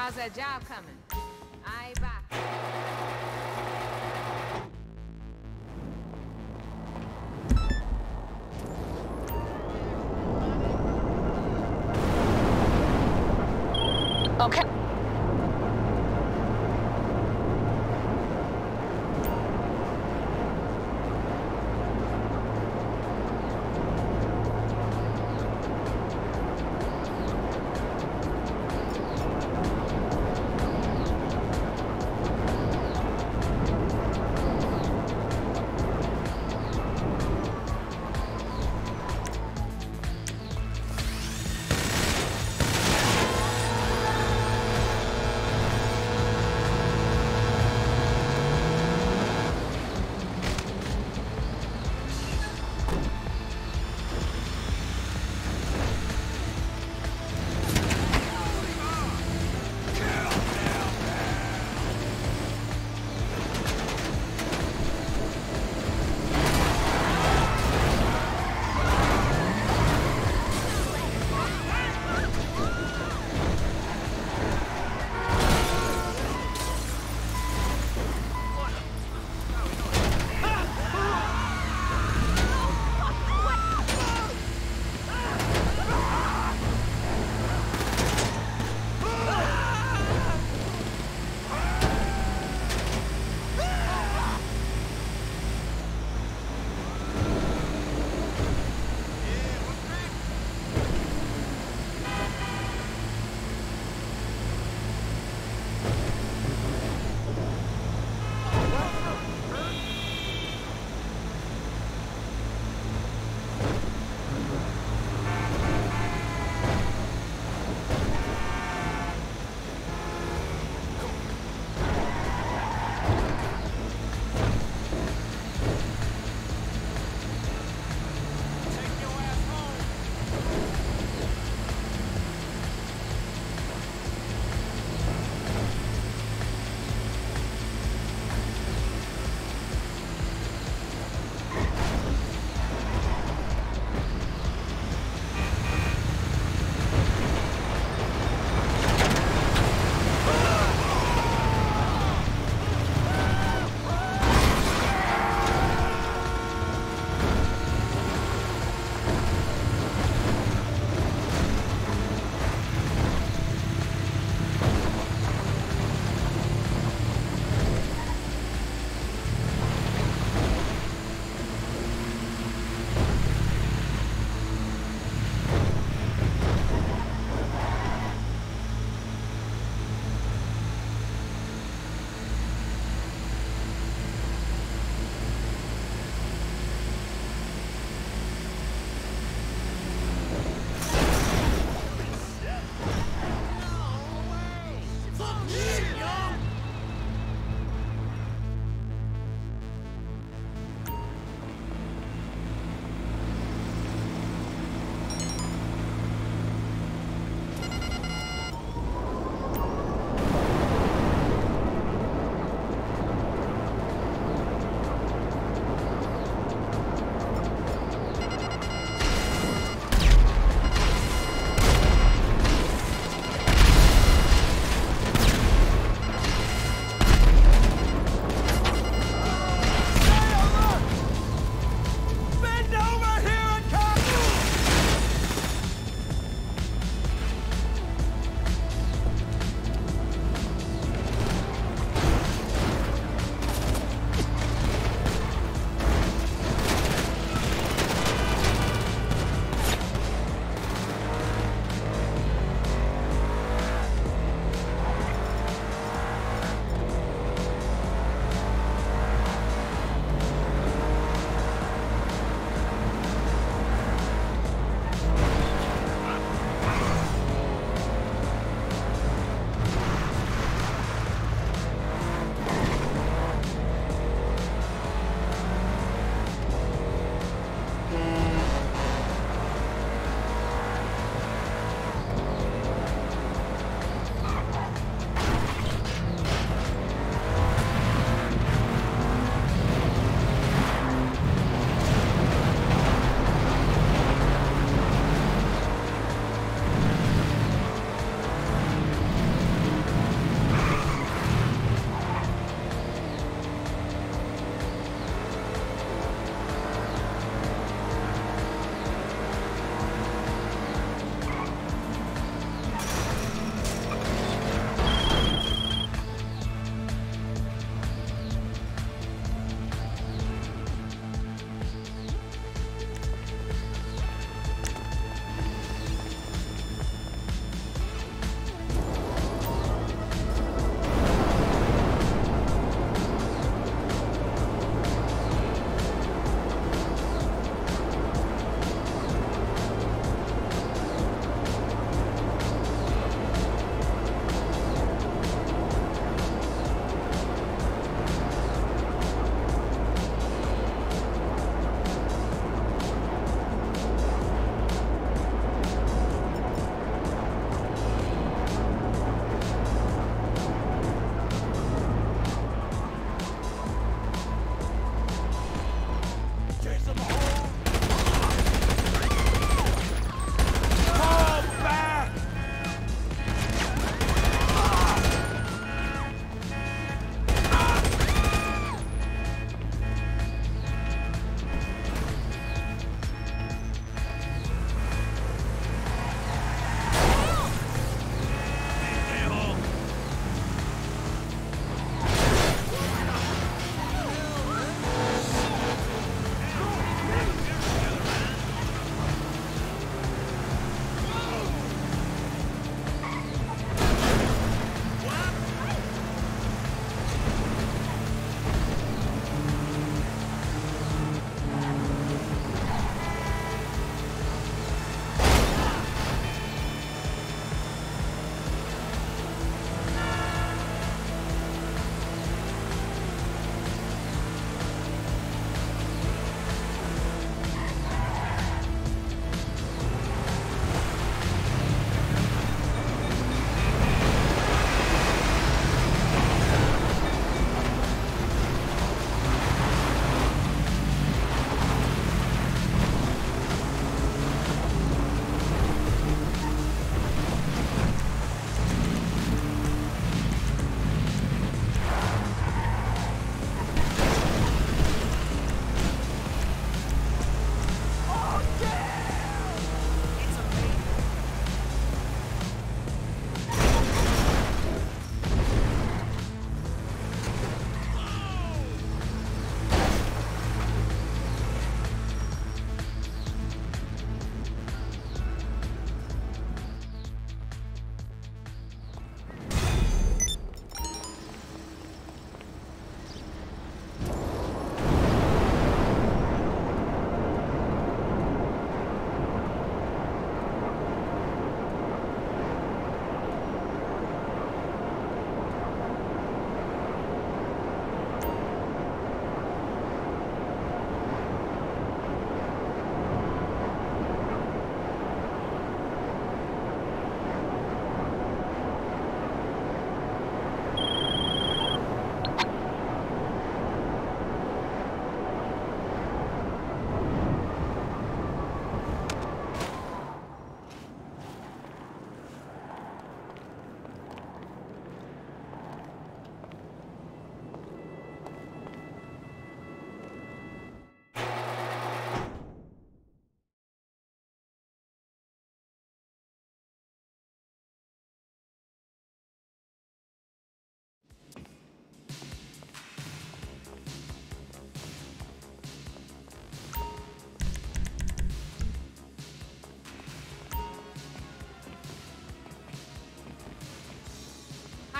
How's that job coming?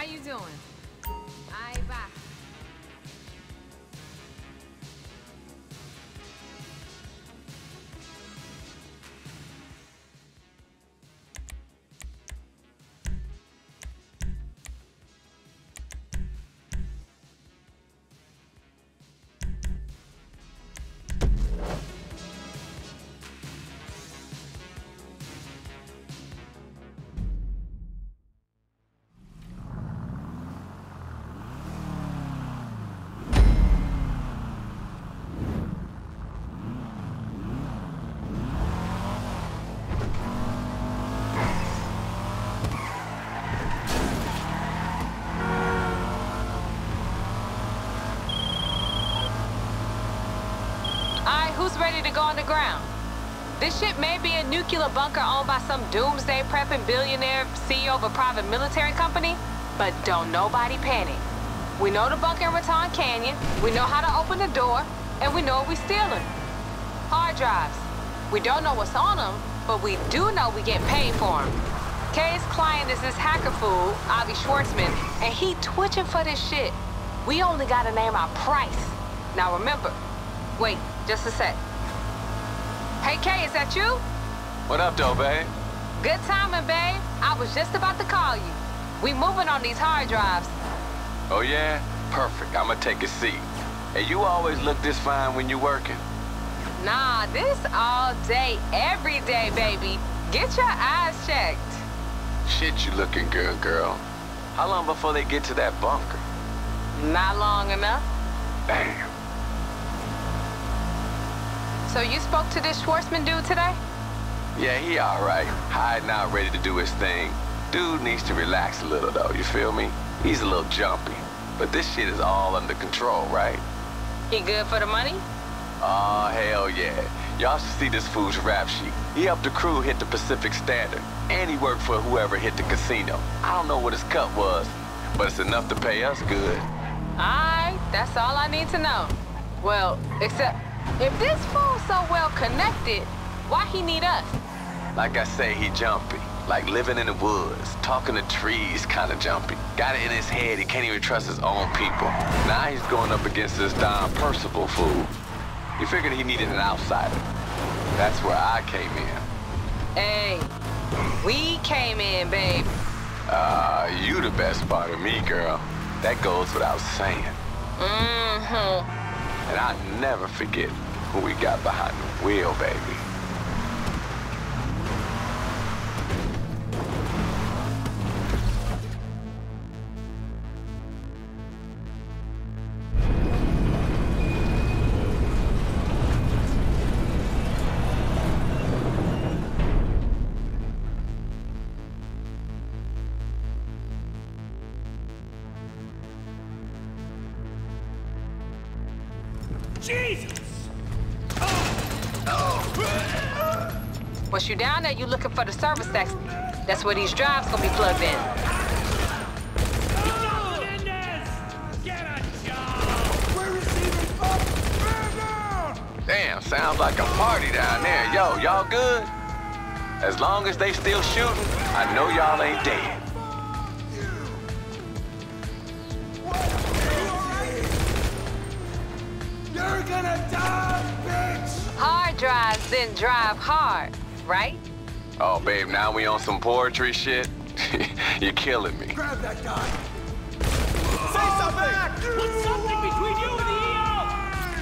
How you doing? I. to go on the ground? This ship may be a nuclear bunker owned by some doomsday prepping billionaire CEO of a private military company, but don't nobody panic. We know the bunker in Raton Canyon, we know how to open the door, and we know what we're stealing. Hard drives. We don't know what's on them, but we do know we get paid for them. Kay's client is this hacker fool, Avi Schwartzman, and he twitching for this shit. We only gotta name our price. Now remember, wait, just a sec. Hey Kay, is that you? What up, though, babe? Good timing, babe. I was just about to call you. We moving on these hard drives. Oh, yeah? Perfect. I'ma take a seat. Hey, you always look this fine when you working. Nah, this all day, every day, baby. Get your eyes checked. Shit, you looking good, girl. How long before they get to that bunker? Not long enough. Damn. So you spoke to this Schwartzman dude today? Yeah, he all right. Hiding out, ready to do his thing. Dude needs to relax a little, though, you feel me? He's a little jumpy. But this shit is all under control, right? He good for the money? Oh, hell yeah. Y'all should see this fool's rap sheet. He helped the crew hit the Pacific Standard, and he worked for whoever hit the casino. I don't know what his cut was, but it's enough to pay us good. Alright, that's all I need to know. Well, except if this fool's so well connected, why he need us? Like I say, he jumpy. Like living in the woods, talking to trees, kinda jumpy. Got it in his head, he can't even trust his own people. Now he's going up against this Don Percival fool. He figured he needed an outsider. That's where I came in. Hey, we came in, babe. Ah, you the best part of me, girl. That goes without saying. Mm-hmm. And I never forget who we got behind the wheel, baby. Jesus! Once you down there, you looking for the service desk. That's where these drives gonna be plugged in. Damn, sounds like a party down there. Yo, y'all good? As long as they still shooting, I know y'all ain't dead. Drives then drive hard, right? Oh, babe, now we on some poetry shit? You're killing me. Grab that guy! Say something! Put something between you and the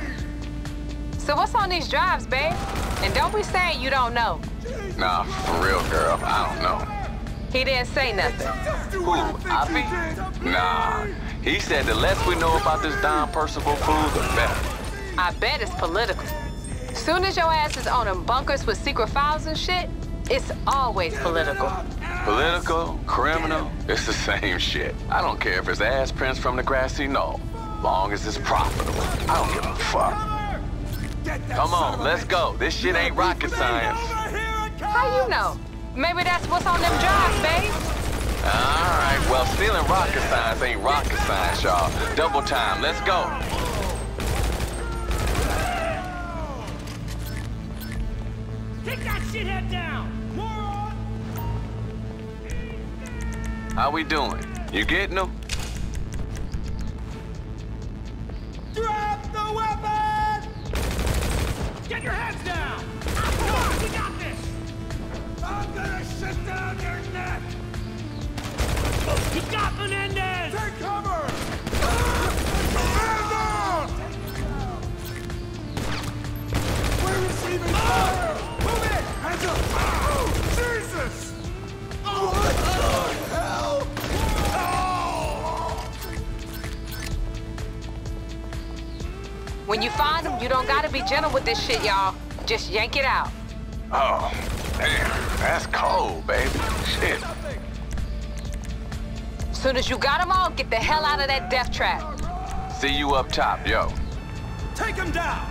EO! So what's on these drives, babe? And don't be saying you don't know. Nah, for real, girl. I don't know. He didn't say nothing. Who, Avi? Nah. He said the less we know about this Don Percival fool, the better. I bet it's political. Soon as your ass is owning bunkers with secret files and shit, it's always political. Political, criminal, it's the same shit. I don't care if it's ass prints from the grassy knoll. Long as it's profitable. I don't give a fuck. Come on, let's go. This shit ain't rocket science. How you know? Maybe that's what's on them drives, babe. Alright, well, stealing rocket science ain't rocket science, y'all. Double time, let's go. Shithead down! Moron! How we doing? You getting them? Drop the weapon! Get your hands down! Come on, we got this! I'm gonna shut down your neck! You got Menendez! Take cover! Hands We're receiving fire! Move it! Hands up! Oh, Jesus! Oh, what the hell? Oh! When you find them, you don't gotta be gentle with this shit, y'all. Just yank it out. Oh, damn. That's cold, baby. Shit. Soon as you got them all, get the hell out of that death trap. See you up top, yo. Take him down!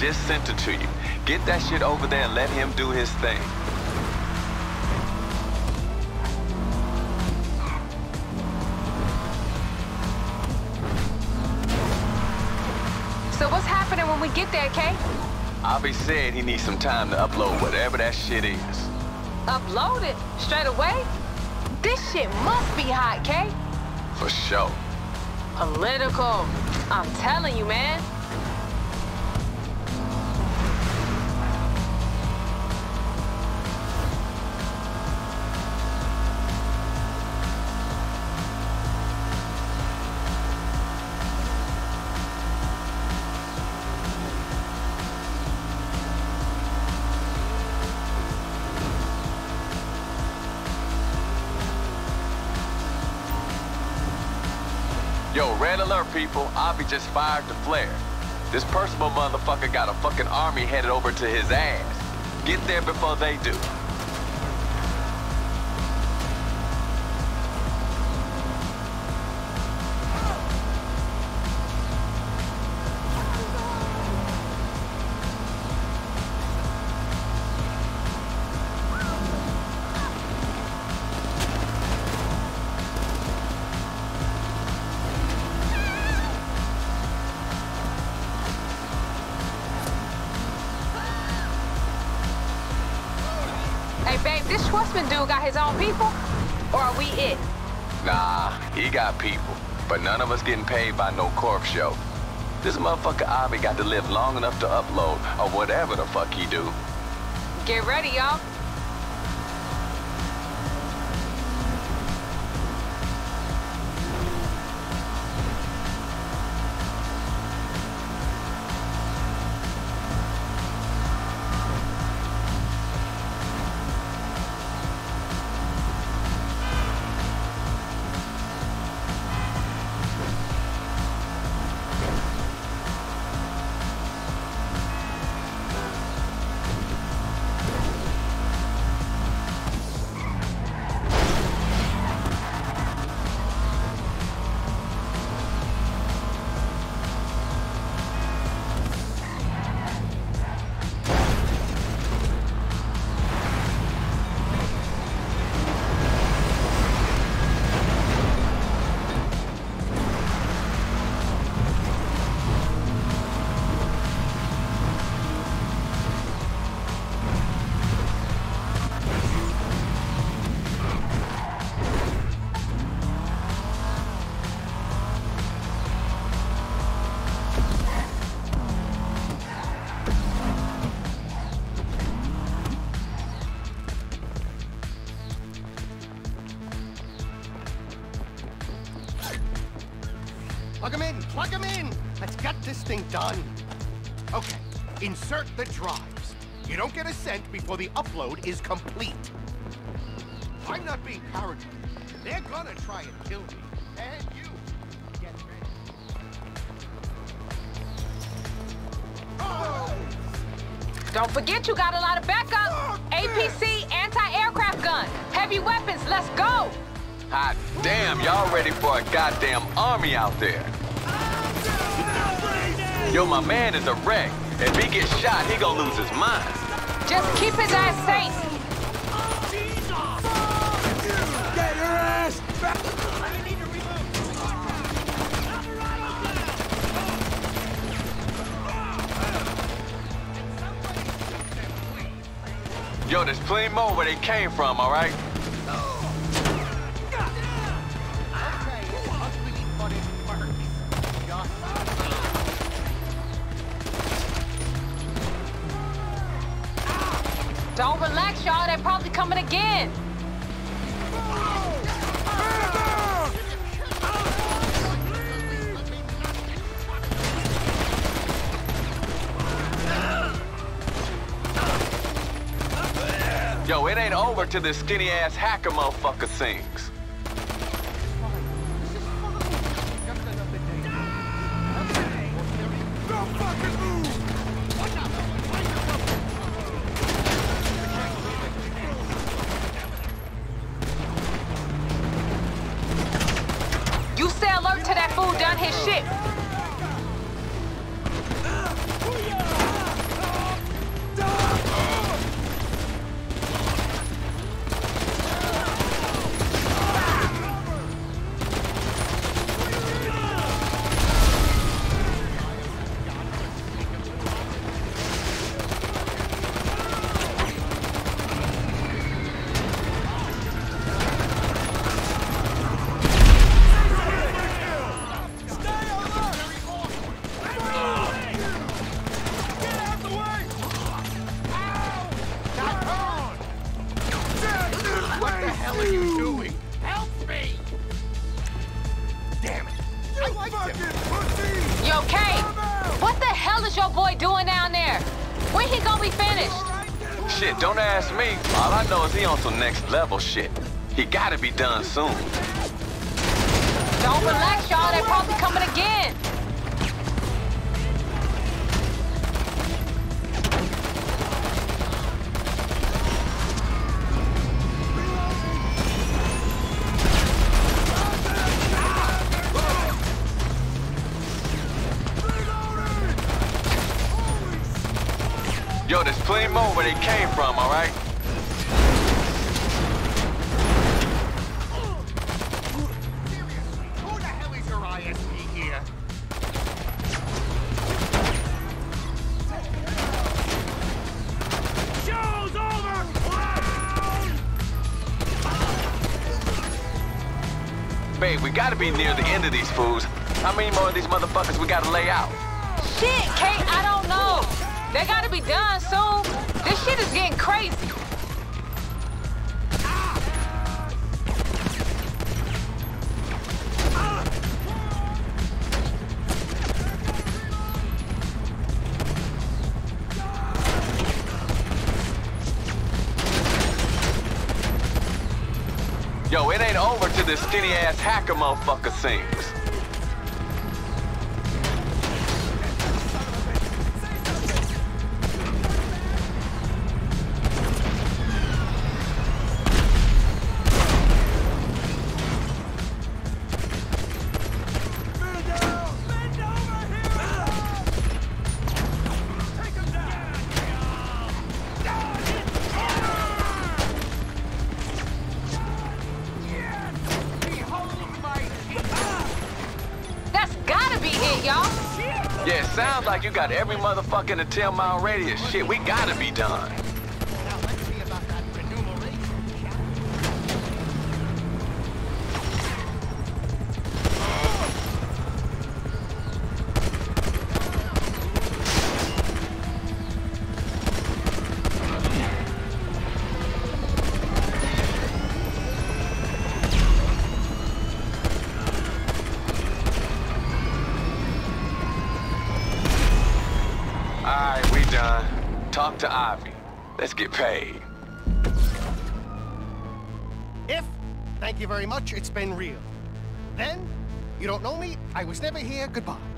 Just sent it to you. Get that shit over there and let him do his thing. So what's happening when we get there, Kay? Avi said he needs some time to upload whatever that shit is. Upload it straight away? This shit must be hot, Kay. For sure. Political. I'm telling you, man. People. Avi just fired to flare. This Percival motherfucker got a fucking army headed over to his ass. Get there before they do. Schwartzman dude got his own people? Or are we it? Nah, he got people. But none of us getting paid by no corp show. This motherfucker Avi got to live long enough to upload, or whatever the fuck he do. Get ready, y'all. Get done. Okay, insert the drives. You don't get a cent before the upload is complete. I'm not being paranoid. They're gonna try and kill me. And you. Get ready. Oh! Don't forget you got a lot of backup. APC, anti-aircraft gun. Heavy weapons, let's go. Hot damn, y'all ready for a goddamn army out there. Yo, my man is a wreck. If he gets shot, he gonna lose his mind. Just keep his ass safe. Get your ass back! Yo, there's plenty more where they came from, all right? Don't relax, y'all. They're probably coming again. Yo, it ain't over till this skinny ass hacker motherfucker sings. just another day. Don't fucking move! Done his shit. I liked him. Yo, Kane, what the hell is your boy doing down there? When he gonna be finished? Shit, don't ask me. All I know is he on some next level shit. He gotta be done soon. Don't relax, y'all. They're probably coming again. Where they came from, all right? Who the hell is your ISP here? Show's over! Clown! Babe, we gotta be near the end of these fools. How many more of these motherfuckers we gotta lay out? Shit, Kate, I don't know. They gotta be done soon. This shit is getting crazy. Yo, it ain't over till this skinny ass hacker motherfucker sings. Every motherfucker in the 10 mile radius. Shit, we gotta be done. To Avi. Let's get paid. If, thank you very much, it's been real. Then, you don't know me, I was never here, goodbye.